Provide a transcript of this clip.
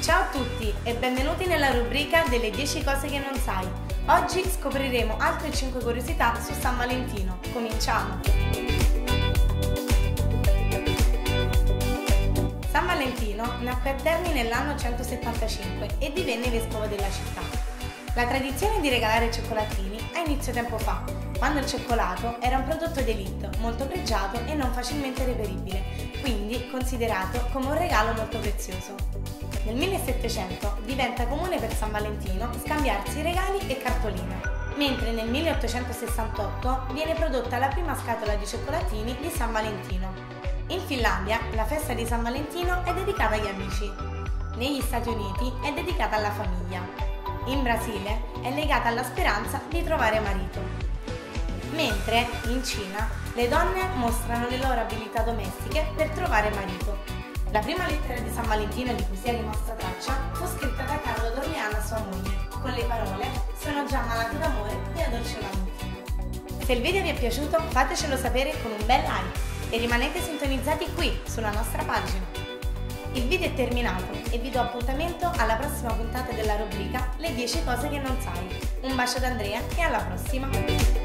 Ciao a tutti e benvenuti nella rubrica delle 10 cose che non sai. Oggi scopriremo altre 5 curiosità su San Valentino. Cominciamo! San Valentino nacque a Terni nell'anno 175 e divenne vescovo della città. La tradizione di regalare cioccolatini ha inizio tempo fa, quando il cioccolato era un prodotto d'élite, molto pregiato e non facilmente reperibile, quindi considerato come un regalo molto prezioso. Nel 1700 diventa comune per San Valentino scambiarsi regali e cartoline, mentre nel 1868 viene prodotta la prima scatola di cioccolatini di San Valentino. In Finlandia la festa di San Valentino è dedicata agli amici. Negli Stati Uniti è dedicata alla famiglia. In Brasile è legata alla speranza di trovare marito. Mentre in Cina le donne mostrano le loro abilità domestiche per trovare marito. La prima lettera di San Valentino di cui si è rimasta traccia fu scritta da Carlo Dorleano a sua moglie, con le parole Sono già malato d'amore e dolce Valentino. Se il video vi è piaciuto fatecelo sapere con un bel like e rimanete sintonizzati qui sulla nostra pagina. Il video è terminato e vi do appuntamento alla prossima puntata della rubrica Le 10 cose che non sai. Un bacio da Andrea e alla prossima!